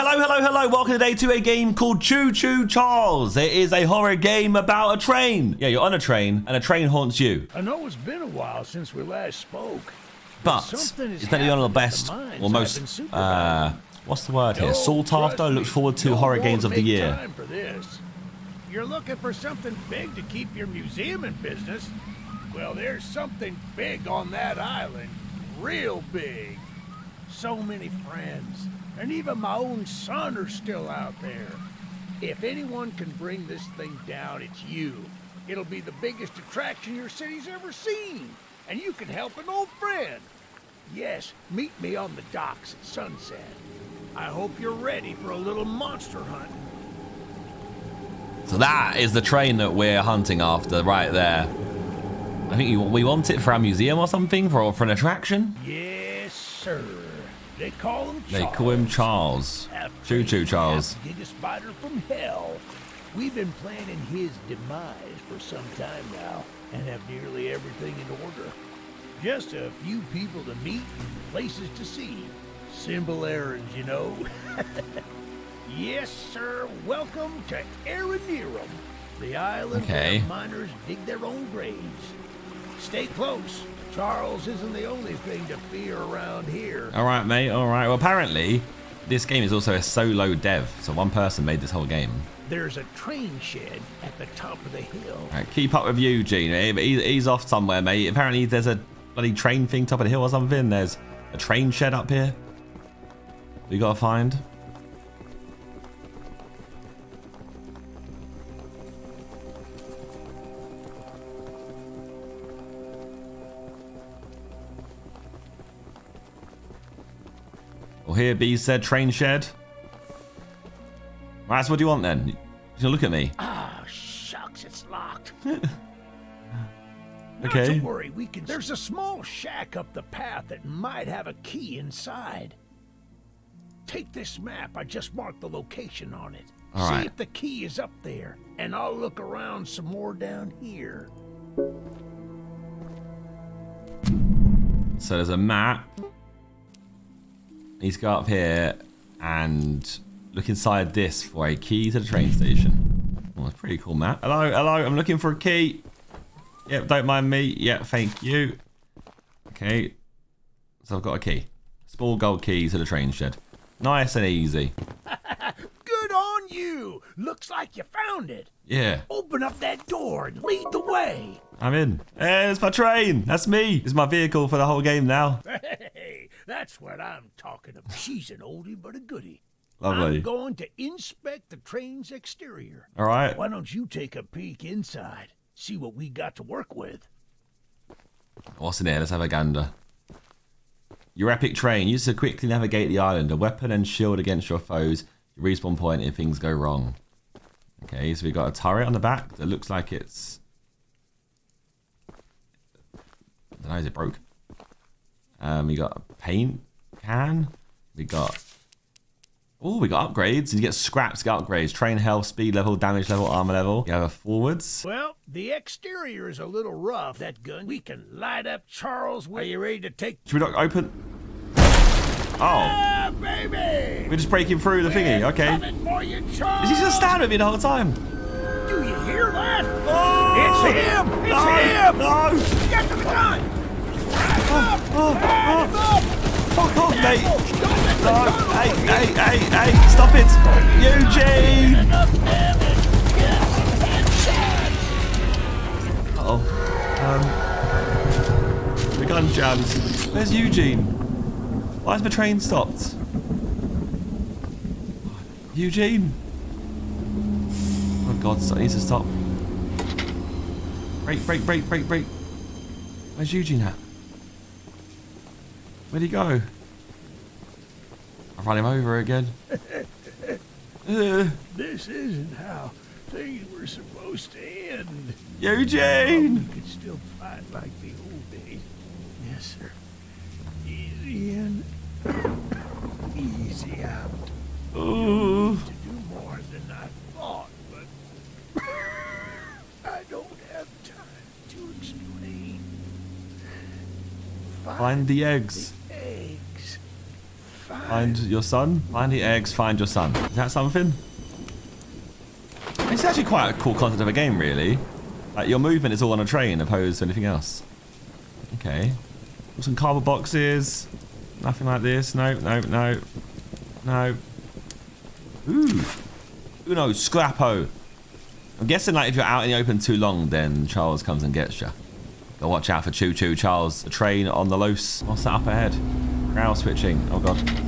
Hello, hello, hello. Welcome today to a game called Choo Choo Charles. It is a horror game about a train. Yeah, you're on a train and a train haunts you. I know it's been a while since we last spoke. But it's definitely one of the best the or most, uh, what's the word here? Sought after. Looks forward to horror games of the year. Time for this. You're looking for something big to keep your museum in business? Well, there's something big on that island. Real big. So many friends. And even my own son are still out there. If anyone can bring this thing down, it's you. It'll be the biggest attraction your city's ever seen. And you can help an old friend. Yes, meet me on the docks at sunset. I hope you're ready for a little monster hunt. So that is the train that we're hunting after right there. I think we want it for our museum or something, for, for an attraction. Yes, sir. They call him They Charles. call him Charles. Choo Choo Charles. spider from hell. We've been planning his demise for some time now and have nearly everything in order. Just a few people to meet and places to see. Simple errands, you know. yes, sir. Welcome to Aranearum, the island Okay. where miners dig their own graves. Stay close. Charles isn't the only thing to fear around here. All right, mate. All right. Well, apparently, this game is also a solo dev. So one person made this whole game. There's a train shed at the top of the hill. Right, keep up with Eugene. eh? But he's, he's off somewhere, mate. Apparently, there's a bloody train thing top of the hill or something. There's a train shed up here. We gotta find. Here B said train shed. Right, so what do you want then? You look at me? Oh, shucks, it's locked. Not Okay. to worry, we can. There's a small shack up the path that might have a key inside. Take this map. I just marked the location on it. All See right. if the key is up there, and I'll look around some more down here. So there's a map. He's go up here and look inside this for a key to the train station. Oh, that's a pretty cool map. Hello, hello, I'm looking for a key. Yep, don't mind me. Yep, thank you. Okay. So I've got a key. Small gold key to the train shed. Nice and easy. Good on you. Looks like you found it. Yeah, Open up that door and lead the way. I'm in. Hey, there's my train. That's me. It's my vehicle for the whole game now. That's what I'm talking about. She's an oldie but a goodie. Lovely. I'm going to inspect the train's exterior. All right. Why don't you take a peek inside? See what we got to work with. What's in here? Let's have a gander. Your epic train. Use to quickly navigate the island. A weapon and shield against your foes. Your respawn point if things go wrong. Okay, so we've got a turret on the back that looks like it's. I don't know, is it broke? Um, we got a paint can. We got. Oh, we got upgrades. You get scraps, get upgrades. Train health, speed level, damage level, armor level. You have a forwards. Well, the exterior is a little rough. That gun, we can light up Charles. Are you ready to take? Should we not open? Oh, Ah, baby! we're just breaking through the thingy. Okay. You, Is he just stand with me the whole time? Do you hear that? Oh! It's him! It's no, him! No! Get to the gun! Fuck off, mate! Hey, hey, hey, hey! Stop it! Eugene! Uh oh. Um. The gun jams. Where's Eugene? Why is my train stopped? Eugene! Oh god, it needs to stop. Brake, brake, brake, brake, break. Where's Eugene at? Where'd he go? I ran him over again. Uh, This isn't how things were supposed to end. Eugene! You could still fight like the old days. Yes, sir. Easy in, easy out. Ooh. To do more than I thought, but I don't have time to explain. Find the eggs. Find your son. Find the eggs. Find your son. Is that something? It's actually quite a cool concept of a game, really. Like your movement is all on a train opposed to anything else. Okay. Some cardboard boxes. Nothing like this. No, no, no. No. Ooh. Uno Scrappo. I'm guessing like if you're out in the open too long, then Charles comes and gets you. But watch out for Choo Choo Charles. A train on the loose. What's that up ahead? Ground switching. Oh god.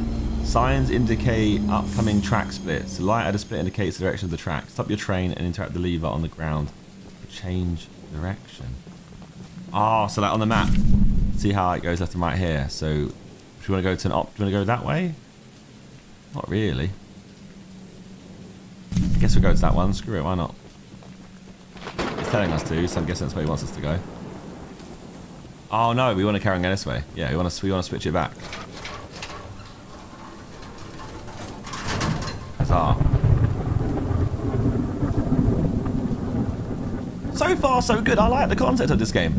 Signs indicate upcoming track splits. The light at a split indicates the direction of the track. Stop your train and interact the lever on the ground to change direction. Ah, oh, so like on the map, see how it goes left and right here. So if you want to go to an op, do you want to go that way? Not really. I guess we'll go to that one. Screw it, why not? He's telling us to, so I'm guessing that's where he wants us to go. Oh no, we want to carry on going this way. Yeah, we want to we want to switch it back. So far, so good. I like the concept of this game.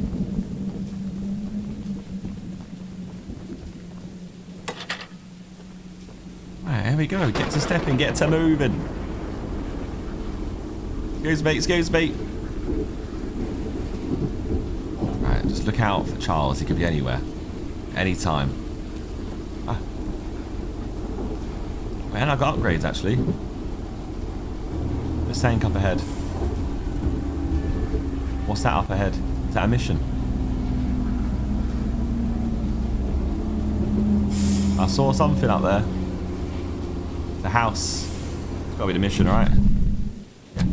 Right, here we go. Get to stepping, get to moving. Excuse me, excuse me. Right, just look out for Charles. He could be anywhere. Anytime. Ah. Man, I've got upgrades actually. The tank up ahead. What's that up ahead? Is that a mission? I saw something up there. The house. It's got to be the mission, right? Yeah.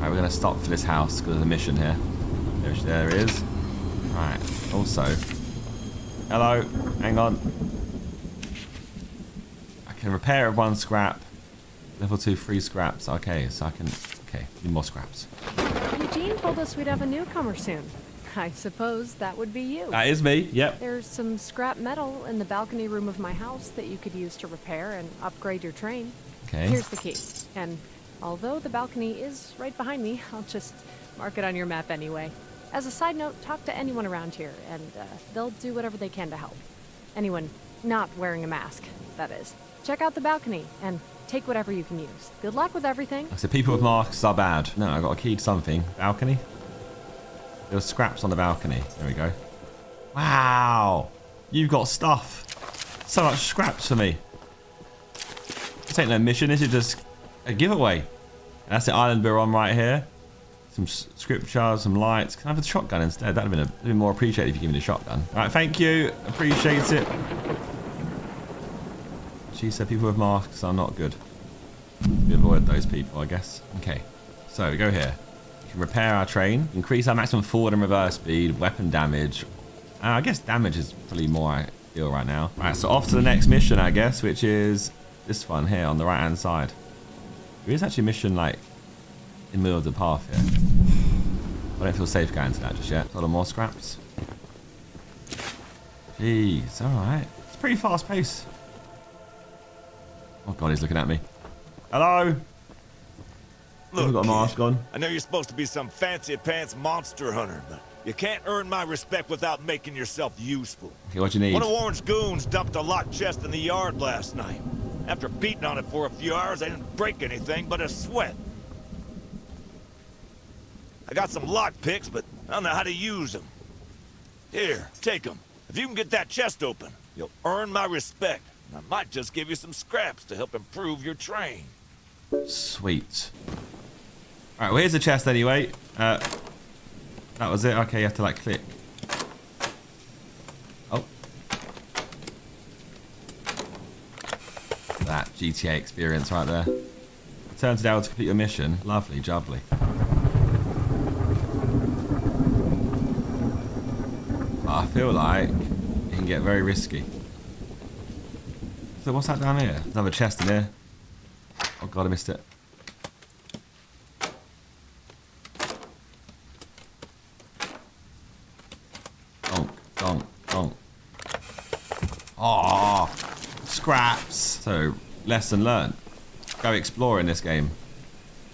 Right, we're going to stop for this house because there's a mission here. There, there it is. Right, also. Hello, hang on. I can repair one scrap. Level 2 free scraps. Okay, so I can... Okay, need more scraps. Eugene told us we'd have a newcomer soon. I suppose that would be you. That is me, yep. There's some scrap metal in the balcony room of my house that you could use to repair and upgrade your train. Okay. Here's the key. And although the balcony is right behind me, I'll just mark it on your map anyway. As a side note, talk to anyone around here, and uh, they'll do whatever they can to help. Anyone not wearing a mask, that is. Check out the balcony, and take whatever you can use. Good luck with everything. So people with masks are bad. No, I got a key to something. Balcony? There were scraps on the balcony. There we go. Wow. You've got stuff. So much scraps for me. This ain't no mission. This is just a giveaway. That's the island we're on right here. Some scriptures, some lights. Can I have a shotgun instead? That'd have been, a, been more appreciated if you give me the shotgun. All right, thank you. Appreciate it. She said people with masks are not good. We avoid those people, I guess. Okay, so we go here. We can repair our train, increase our maximum forward and reverse speed, weapon damage. Uh, I guess damage is probably more ideal right now. Right, so off to the next mission, I guess, which is this one here on the right-hand side. There is actually a mission, like, in the middle of the path here. I don't feel safe going to that just yet. A lot of more scraps. Jeez, alright. It's pretty fast paced. Oh god, he's looking at me. Hello? Look, got a mask on. I know you're supposed to be some fancy pants monster hunter, but you can't earn my respect without making yourself useful. Okay, what you need? One of Warren's goons dumped a locked chest in the yard last night. After beating on it for a few hours, I didn't break anything but a sweat. I got some lock picks, but I don't know how to use them. Here, take them. If you can get that chest open, you'll earn my respect. I might just give you some scraps to help improve your train. Sweet. Alright, well here's the chest anyway. Uh, that was it. Okay, you have to like click. Oh. That GTA experience right there. Turns it out to complete your mission. Lovely, jubbly. I feel like it can get very risky. So what's that down here? There's another chest in here. Oh god, I missed it. Donk, donk, donk. Oh, scraps. So, lesson learned. Go explore in this game.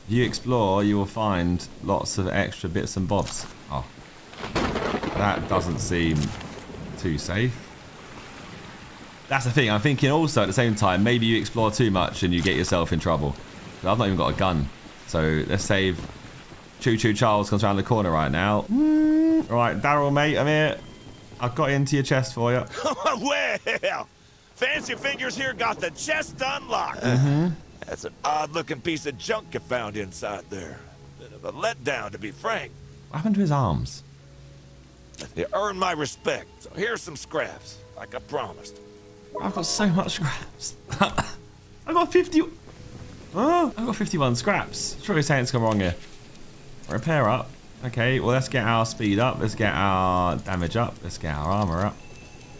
If you explore, you will find lots of extra bits and bobs. Oh, that doesn't seem too safe. That's the thing. I'm thinking also at the same time, maybe you explore too much and you get yourself in trouble. I've not even got a gun. So let's save. Choo Choo Charles comes around the corner right now. Mm. Right, Daryl, mate, I'm here. I've got into your chest for you. well, Fancy Fingers here got the chest unlocked. Mm-hmm. That's an odd-looking piece of junk you found inside there. Bit of a letdown, to be frank. What happened to his arms? You earned my respect, so here's some scraps, like I promised. I've got so much scraps. I've got 50. Oh, I've got 51 scraps. Surely something's gone wrong here. Repair up. Okay, well, let's get our speed up. Let's get our damage up. Let's get our armor up.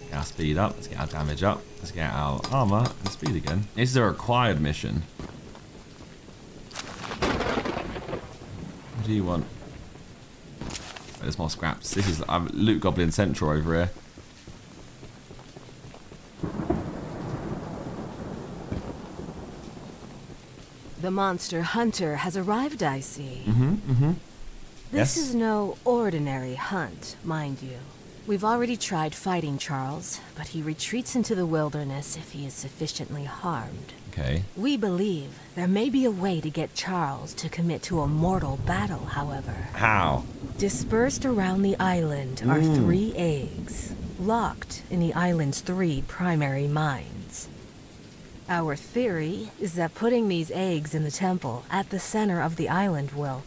Get our speed up. Let's get our damage up. Let's get our armor and speed again. This is a required mission. What do you want? There's more scraps. This is um, Loot Goblin Central over here. Monster hunter has arrived, I see. Mm-hmm, mm-hmm. This Yes. is no ordinary hunt, mind you. We've already tried fighting Charles, but he retreats into the wilderness if he is sufficiently harmed. Okay. We believe there may be a way to get Charles to commit to a mortal battle, however. How? Dispersed around the island are three eggs, locked in the island's three primary mines. Our theory is that putting these eggs in the temple at the center of the island will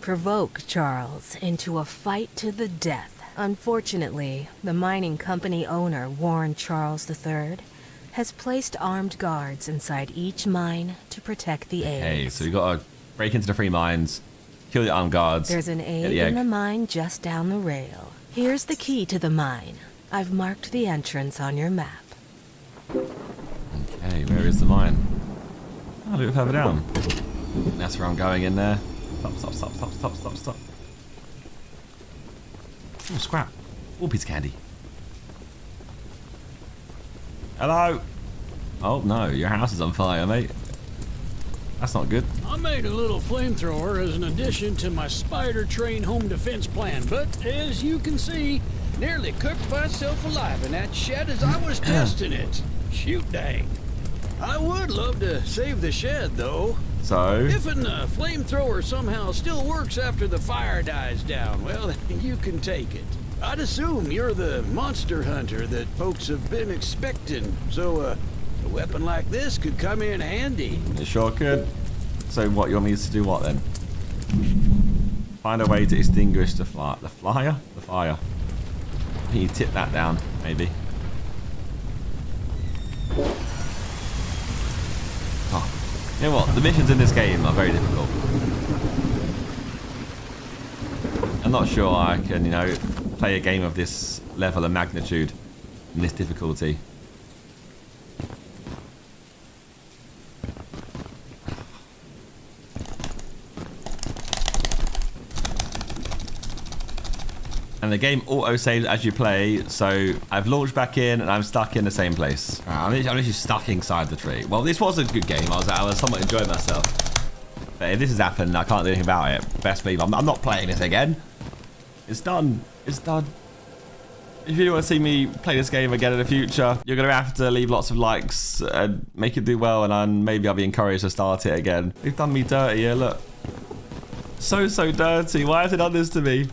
provoke Charles into a fight to the death. Unfortunately, the mining company owner, Warren Charles III, has placed armed guards inside each mine to protect the eggs. Hey, so you gotta break into the free mines, kill the armed guards. There's an egg the in the mine just down the rail. Here's the key to the mine. I've marked the entrance on your map. Okay, where is the mine? Oh, a little further down. That's where I'm going in there. Stop, stop, stop, stop, stop, stop, stop. Oh, scrap. All piece of candy. Hello? Oh, no, your house is on fire, mate. That's not good. I made a little flamethrower as an addition to my spider train home defense plan, but as you can see, nearly cooked myself alive in that shed as I was testing it. Shoot dang. I would love to save the shed though. So, If an uh, flamethrower somehow still works after the fire dies down, well, you can take it. I'd assume you're the monster hunter that folks have been expecting, so uh, a weapon like this could come in handy. it sure could. So what, you want me to do what then? Find a way to extinguish the fly the flyer? The fire. Can you tip that down, maybe? Oh. You know what? The missions in this game are very difficult. I'm not sure I can, you know, play a game of this level of magnitude and this difficulty. The game auto saves as you play, so I've launched back in and I'm stuck in the same place. I'm, literally, I'm literally stuck inside the tree. Well, this was a good game. I was, I was somewhat enjoying myself. But if this has happened, I can't do anything about it. Best believe I'm, I'm not playing this again. It's done. It's done. If you want to see me play this game again in the future, you're going to have to leave lots of likes and make it do well, and then maybe I'll be encouraged to start it again. They've done me dirty here, look. So, so dirty. Why have they done this to me?